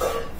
あっ。